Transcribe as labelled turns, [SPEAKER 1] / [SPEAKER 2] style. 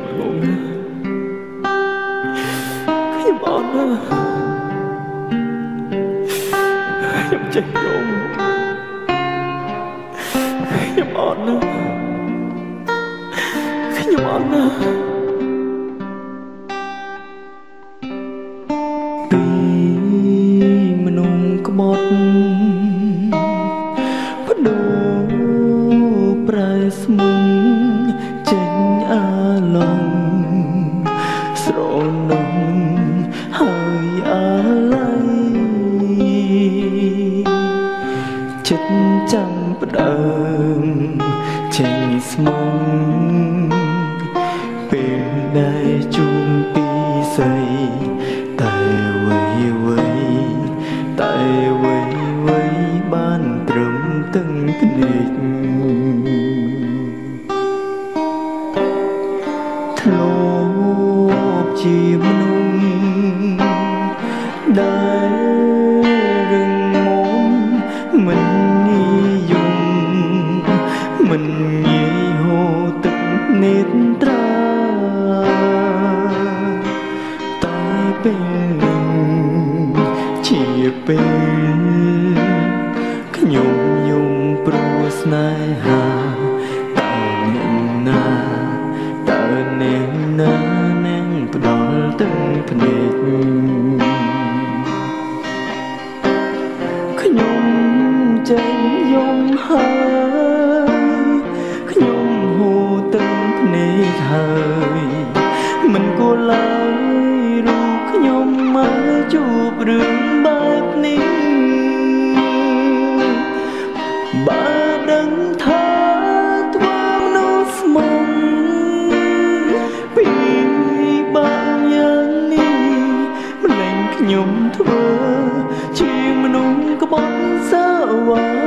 [SPEAKER 1] ងងខ្ញុំអត់ណាខ្ញុំចេះយំខ្ញុំអត់ណាខ្ញុំអត់ណាពីមនុស្សក្បត់បដូរប្រែស្មុំ យអាឡ័យចិត្តចាំផ្ដើមចេញស្មងពេលដែលជួងពីស្រីតែវ័យវ័យតែវ័យវ័យបានត្រឹមទឹងភ្នែកធ្លាប់ជា ននិយមមិនងាយហូរទឹកនេត្រាតែពេលនេះជាពេលខ្ញុំយំព្រោះស្នេហា ចេញយំហើយខ្ញុំហូរទឹកភ្នែកហើយមិនគួរឡើយរូបខ្ញុំមកជួបរឿងបែបនេះបើដឹងថាធ្វើមនុស្សស្មងពីបានយ៉ាងនេះម្លេងខ្ញុំធ្វើជាមនុស្ស ក្បត់សាវ៉ារ